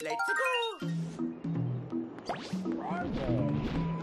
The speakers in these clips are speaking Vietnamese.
Let's go!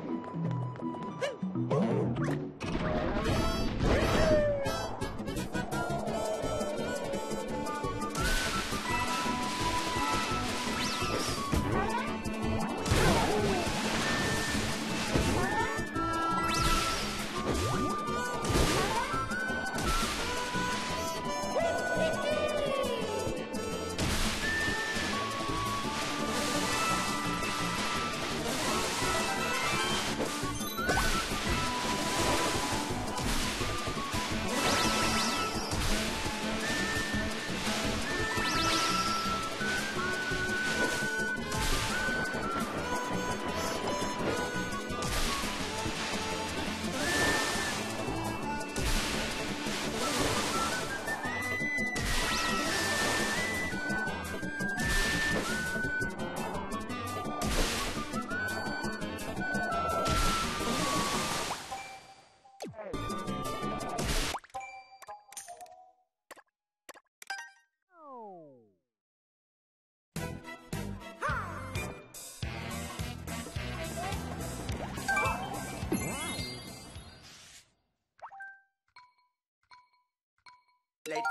Let's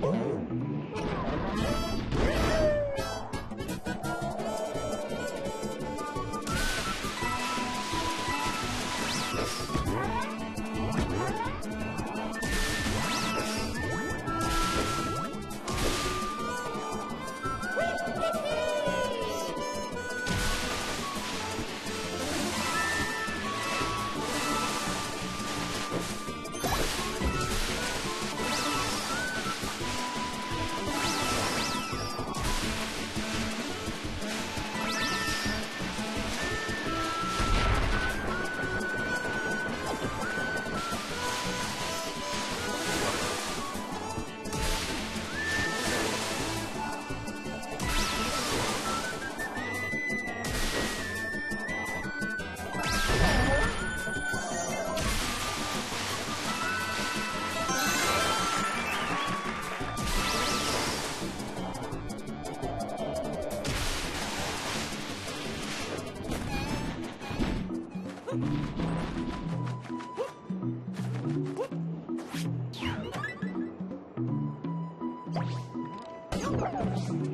go! Obrigado. Obrigado.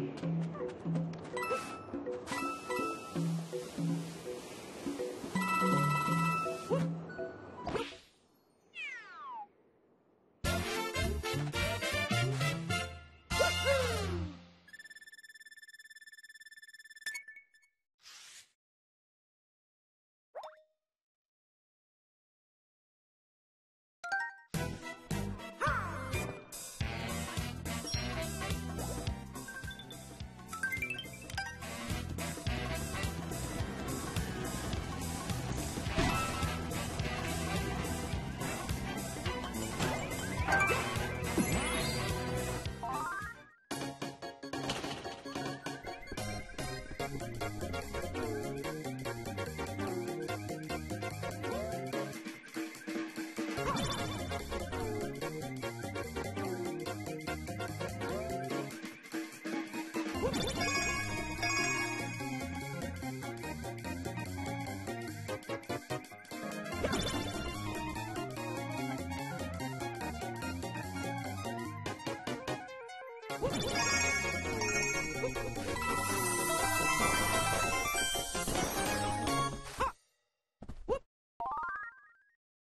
Woo!